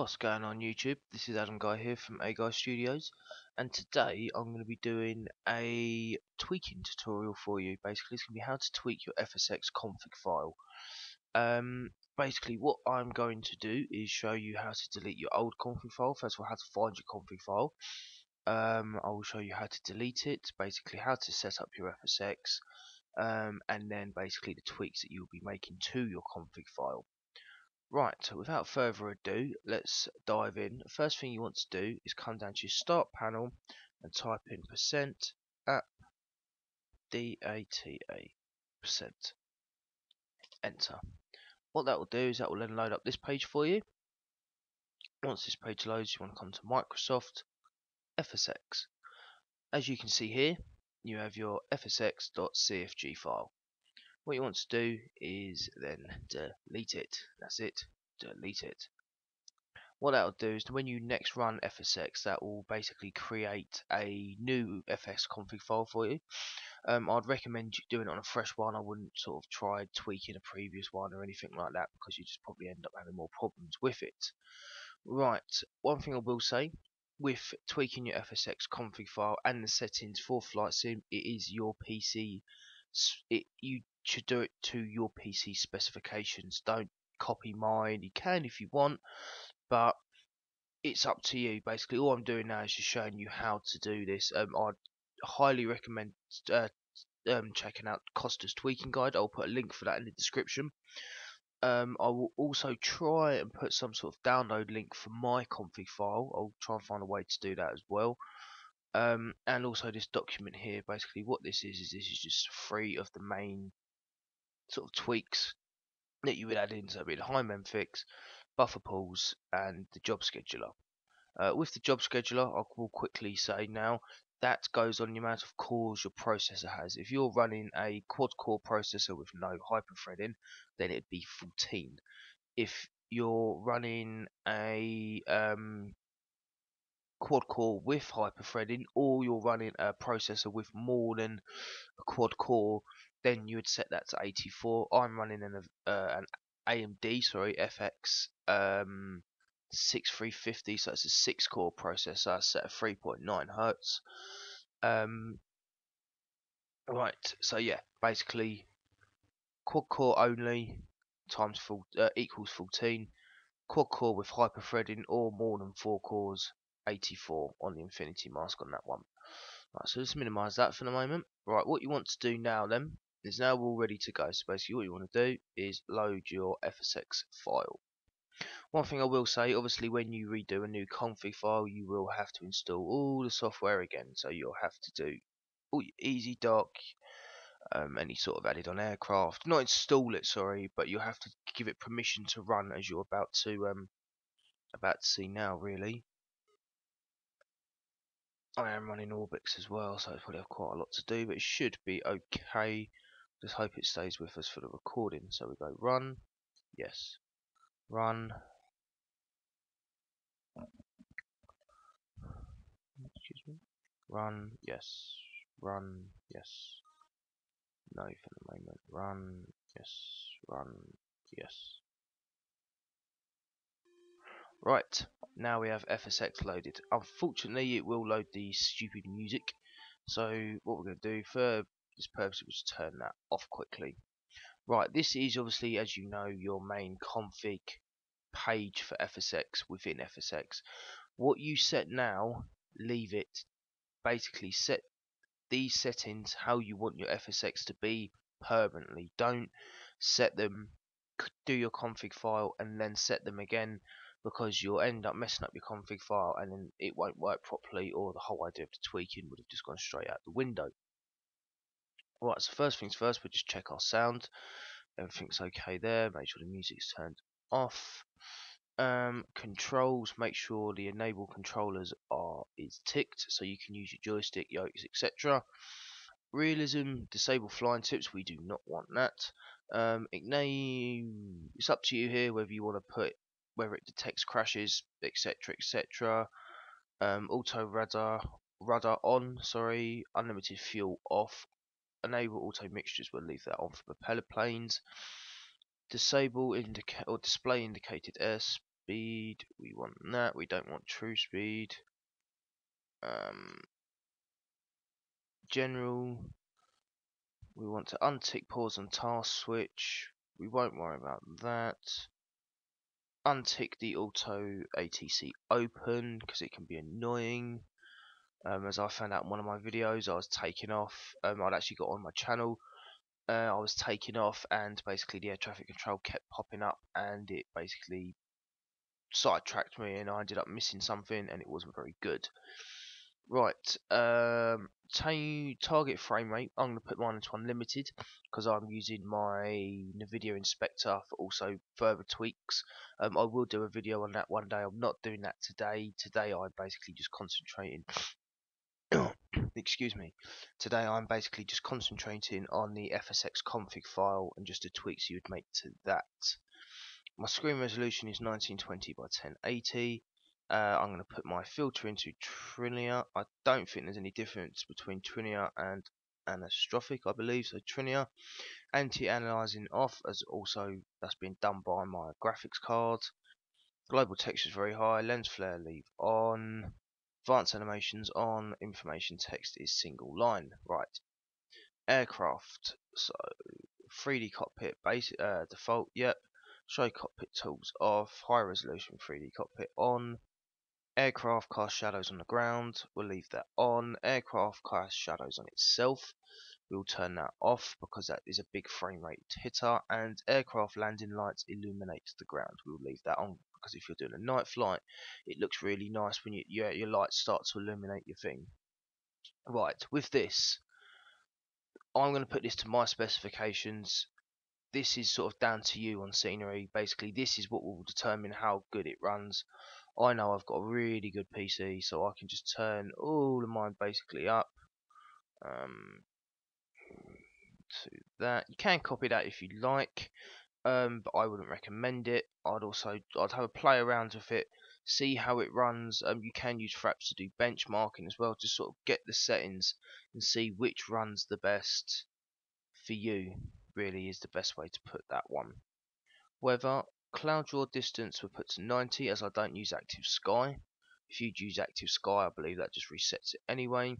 What's going on YouTube? This is Adam Guy here from A Guy Studios and today I'm going to be doing a tweaking tutorial for you. Basically it's going to be how to tweak your FSX config file. Um, basically what I'm going to do is show you how to delete your old config file. First of all how to find your config file. Um, I will show you how to delete it, basically how to set up your FSX um, and then basically the tweaks that you'll be making to your config file. Right, without further ado, let's dive in. The first thing you want to do is come down to your start panel and type in percent app data percent. Enter. What that will do is that will then load up this page for you. Once this page loads, you want to come to Microsoft FSX. As you can see here, you have your fsx.cfg file what you want to do is then delete it. That's it. Delete it. What that'll do is when you next run FSX that will basically create a new FS config file for you. Um, I'd recommend you doing it on a fresh one. I wouldn't sort of try tweaking a previous one or anything like that because you just probably end up having more problems with it. Right one thing I will say with tweaking your FSX config file and the settings for Flight Sim it is your PC it, you should do it to your PC specifications. Don't copy mine. You can if you want, but it's up to you. Basically, all I'm doing now is just showing you how to do this. Um, I'd highly recommend uh, um, checking out Kostas tweaking guide. I'll put a link for that in the description. Um, I will also try and put some sort of download link for my config file. I'll try and find a way to do that as well. Um, and also this document here, basically what this is, is this is just free of the main sort of tweaks that you would add in, so it'd be the high mem fix, buffer pools, and the job scheduler. Uh, with the job scheduler, I will quickly say now that goes on the amount of cores your processor has. If you're running a quad core processor with no hyperthreading, then it'd be 14. If you're running a um, quad core with hyperthreading, or you're running a processor with more than a quad core, then you would set that to 84. I'm running an, uh, an AMD, sorry, FX um, 6350, so it's a 6 core processor set at 3.9 hertz. Um, right, so yeah, basically quad core only times full, uh, equals 14. Quad core with hyper threading or more than 4 cores 84 on the affinity mask on that one. Right, so let's minimize that for the moment. Right, what you want to do now then is now all ready to go. So basically what you want to do is load your FSX file. One thing I will say, obviously when you redo a new config file, you will have to install all the software again. So you'll have to do all your EZDok, um, any sort of added on aircraft. Not install it, sorry, but you'll have to give it permission to run as you're about to um, about to see now, really. I am running Orbx as well, so I probably have quite a lot to do, but it should be okay. Just hope it stays with us for the recording. So we go run, yes, run. Excuse me. Run, yes, run, yes. No for the moment. Run, yes, run, yes. Right, now we have FSX loaded. Unfortunately, it will load the stupid music. So what we're going to do for this purpose was to turn that off quickly. Right, this is obviously, as you know, your main config page for FSX within FSX. What you set now, leave it. Basically, set these settings how you want your FSX to be permanently. Don't set them, do your config file, and then set them again because you'll end up messing up your config file and then it won't work properly or the whole idea of the tweaking would have just gone straight out the window. Right, so first things first, we'll just check our sound. Everything's okay there, make sure the music's turned off. Um, controls, make sure the enable controllers are is ticked so you can use your joystick, yokes, etc. Realism, disable flying tips, we do not want that. Um, ignite, it's up to you here whether you want to put whether it detects crashes, etc., etc. Um, auto rudder, rudder on, sorry, unlimited fuel off. Enable auto mixtures, we'll leave that on for propeller planes. Disable indicate or display indicated airspeed. We want that. We don't want true speed. Um, general. We want to untick pause on task switch. We won't worry about that. Untick the auto ATC open because it can be annoying. Um, as I found out in one of my videos, I was taking off. Um, I'd actually got on my channel. Uh, I was taking off, and basically the air traffic control kept popping up, and it basically sidetracked me, and I ended up missing something, and it wasn't very good. Right, um, target frame rate. I'm going to put mine into unlimited because I'm using my NVIDIA Inspector for also further tweaks. Um, I will do a video on that one day. I'm not doing that today. Today I'm basically just concentrating. Excuse me. Today I'm basically just concentrating on the FSX config file and just the tweaks you would make to that. My screen resolution is 1920 by 1080. Uh, I'm going to put my filter into Trinia. I don't think there's any difference between Trinia and Anastrophic, I believe. So Trinia, anti-aliasing off, as also that's been done by my graphics card. Global texture is very high. Lens flare leave on. Advanced animations on. Information text is single line. Right. Aircraft. So 3D cockpit basic uh, default. Yep. Show cockpit tools off. High resolution 3D cockpit on. Aircraft cast shadows on the ground, we'll leave that on. Aircraft cast shadows on itself, we'll turn that off because that is a big frame rate hitter. And aircraft landing lights illuminate the ground, we'll leave that on because if you're doing a night flight, it looks really nice when you, your, your lights start to illuminate your thing. Right, with this, I'm going to put this to my specifications. This is sort of down to you on scenery. Basically, this is what will determine how good it runs. I know I've got a really good PC, so I can just turn all of mine basically up um, to that. You can copy that if you like, um, but I wouldn't recommend it. I'd also I'd have a play around with it, see how it runs. Um, you can use Fraps to do benchmarking as well, to sort of get the settings and see which runs the best for you. Really is the best way to put that one. Weather Cloud draw distance we put to 90 as I don't use active sky. If you'd use active sky I believe that just resets it anyway.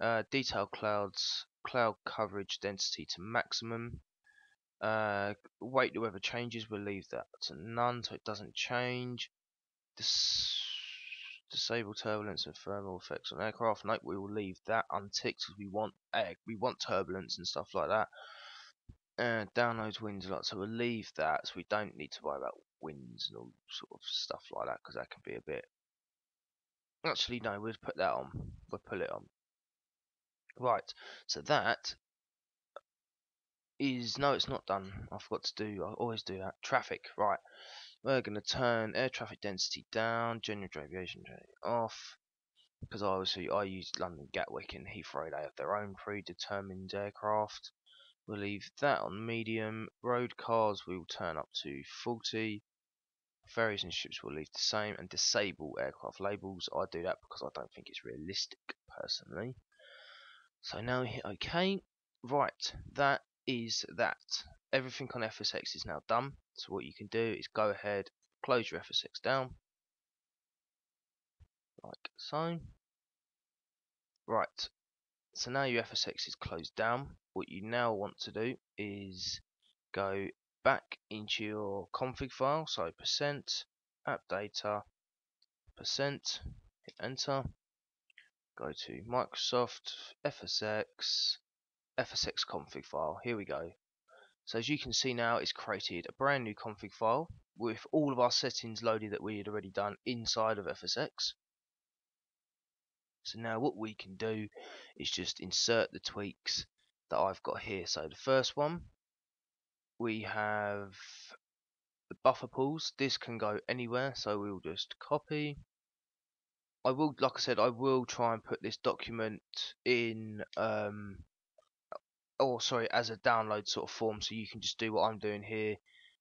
Uh, detail clouds, cloud coverage density to maximum. Uh, weight to weather changes, we'll leave that to none so it doesn't change. Dis disable turbulence and thermal effects on aircraft. Nope, we will leave that unticked because we want air, we want turbulence and stuff like that uh, downloads winds a lot, so we'll leave that. So we don't need to worry about winds and all sort of stuff like that because that can be a bit. Actually, no, we'll put that on. We'll put it on. Right, so that is no, it's not done. I forgot to do. I always do that. Traffic, right? We're going to turn air traffic density down, general aviation off, because obviously I use London Gatwick and Heathrow. They have their own predetermined aircraft. We'll leave that on medium. Road cars we will turn up to 40. Ferries and ships will leave the same. And disable aircraft labels. I do that because I don't think it's realistic personally. So now hit OK. Right, that is that. Everything on FSX is now done. So what you can do is go ahead, close your FSX down. Like so. Right, so now your FSX is closed down. What you now want to do is go back into your config file. So percent app data percent hit enter. Go to Microsoft FSX FSX config file. Here we go. So as you can see now, it's created a brand new config file with all of our settings loaded that we had already done inside of FSX. So now what we can do is just insert the tweaks that I've got here. So the first one, we have the buffer pools. This can go anywhere, so we'll just copy. I will, like I said, I will try and put this document in, um, or sorry, as a download sort of form, so you can just do what I'm doing here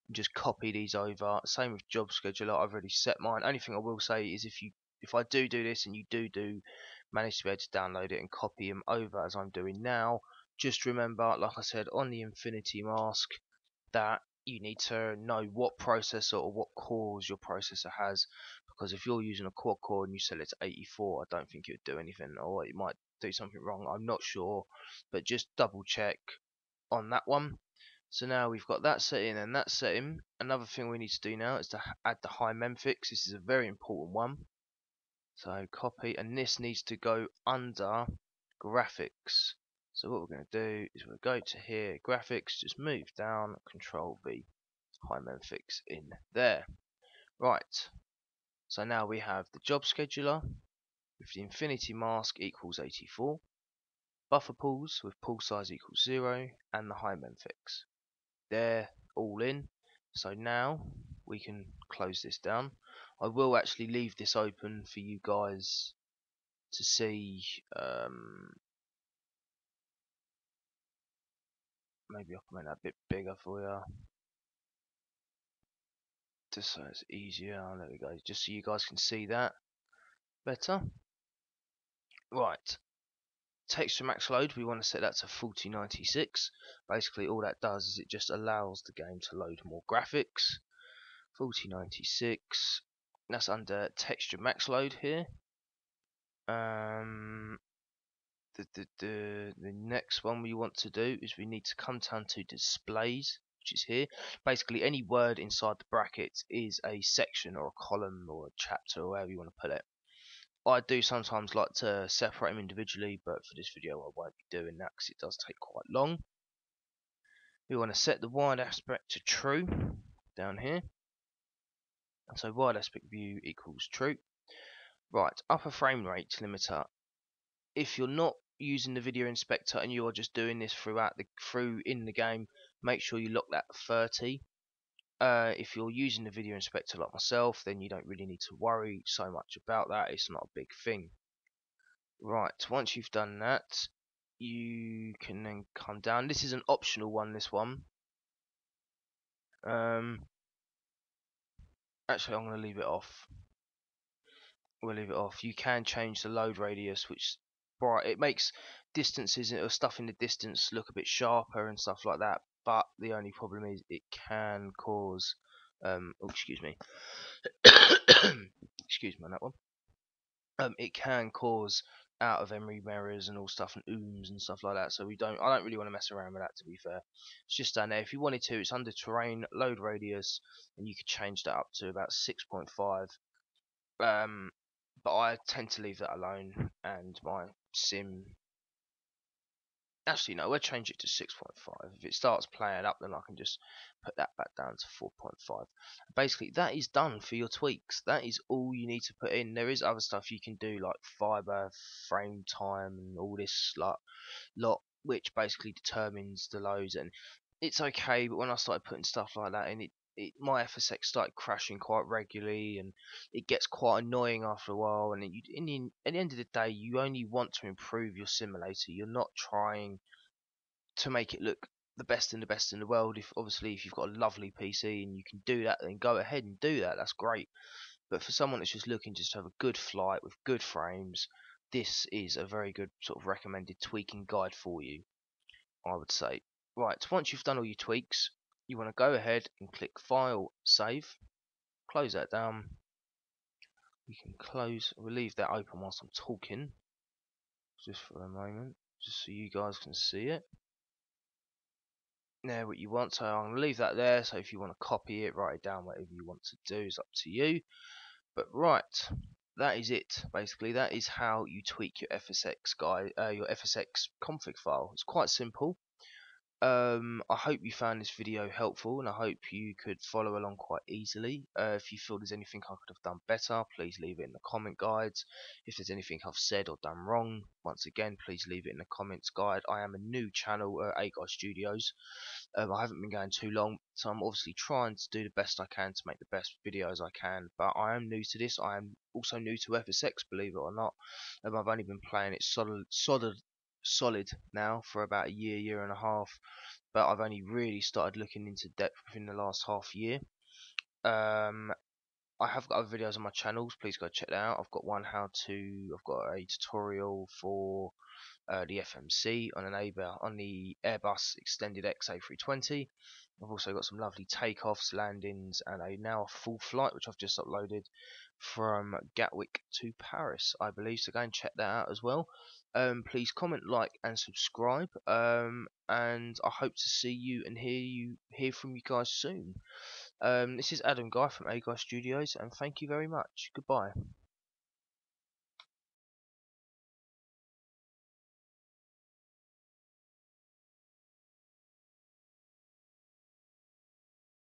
and just copy these over. Same with job scheduler. I've already set mine. Only thing I will say is if you if I do do this and you do do manage to be able to download it and copy them over as I'm doing now. Just remember, like I said, on the Affinity Mask, that you need to know what processor or what cores your processor has because if you're using a quad core and you set it to 84 I don't think it would do anything or it might do something wrong I'm not sure but just double check on that one. So now we've got that setting and that setting. Another thing we need to do now is to add the high memfix. This is a very important one. So copy and this needs to go under graphics. So what we're going to do is we'll go to here, graphics, just move down, control V, high memfix in there. Right, so now we have the job scheduler with the affinity mask equals 84, buffer pools with pool size equals 0, and the high fix. They're all in, so now we can close this down. I will actually leave this open for you guys to see um, maybe I can make that a bit bigger for you. Just so it's easier. Oh, there we go. Just so you guys can see that better. Right. Texture max load, we want to set that to 4096. Basically, all that does is it just allows the game to load more graphics. 4096. That's under texture max load here. Um, the, the, the, the next one we want to do is we need to come down to displays which is here. Basically any word inside the brackets is a section or a column or a chapter or whatever you want to put it. I do sometimes like to separate them individually but for this video I won't be doing that because it does take quite long. We want to set the wide aspect to true down here. So wide aspect view equals true. Right upper frame rate limiter. If you're not using the NVIDIA Inspector and you are just doing this throughout the through in the game make sure you lock that 30 uh, if you're using the NVIDIA Inspector like myself then you don't really need to worry so much about that. It's not a big thing. Right once you've done that you can then come down. This is an optional one this one. Um, actually I'm going to leave it off. We'll leave it off. You can change the load radius which bright. It makes distances or stuff in the distance look a bit sharper and stuff like that. But the only problem is it can cause. Um, oh, excuse me. excuse me on that one. Um, it can cause out of memory mirrors and all stuff and ooms and stuff like that. So we don't. I don't really want to mess around with that. To be fair, it's just down there. If you wanted to, it's under terrain, load radius, and you could change that up to about 6.5. Um, but I tend to leave that alone, and my sim. Actually, no, we'll change it to 6.5. If it starts playing up, then I can just put that back down to 4.5. Basically, that is done for your tweaks. That is all you need to put in. There is other stuff you can do, like fiber, frame time, and all this like lot, which basically determines the loads. And it's okay, but when I started putting stuff like that in, it it, my FSX started crashing quite regularly, and it gets quite annoying after a while. And you, the, at the end of the day, you only want to improve your simulator. You're not trying to make it look the best and the best in the world. If obviously if you've got a lovely PC and you can do that, then go ahead and do that. That's great. But for someone that's just looking just to have a good flight with good frames, this is a very good sort of recommended tweaking guide for you. I would say. Right, once you've done all your tweaks, you want to go ahead and click File, Save, close that down. We can close, we'll leave that open whilst I'm talking, just for a moment, just so you guys can see it. now what you want, so I'm going to leave that there, so if you want to copy it, write it down, whatever you want to do is up to you. But right, that is it, basically, that is how you tweak your FSX guy, uh, your FSX config file. It's quite simple. Um, I hope you found this video helpful and I hope you could follow along quite easily. Uh, if you feel there's anything I could have done better, please leave it in the comment guides. If there's anything I've said or done wrong, once again, please leave it in the comments guide. I am a new channel at A Guy Studios. Um, I haven't been going too long, so I'm obviously trying to do the best I can to make the best videos I can. But I am new to this. I am also new to FSX, believe it or not. Um, I've only been playing it solid, solid, solid now for about a year, year and a half, but I've only really started looking into depth within the last half year. Um, I have got other videos on my channels. Please go check that out. I've got one how to. I've got a tutorial for uh, the FMC on an Airbus on the Airbus Extended XA320. I've also got some lovely takeoffs, landings, and a now full flight which I've just uploaded from Gatwick to Paris, I believe. So go and check that out as well. Um, please comment, like, and subscribe. Um, and I hope to see you and hear you hear from you guys soon. Um, this is Adam Guy from A Guy Studios, and thank you very much. Goodbye.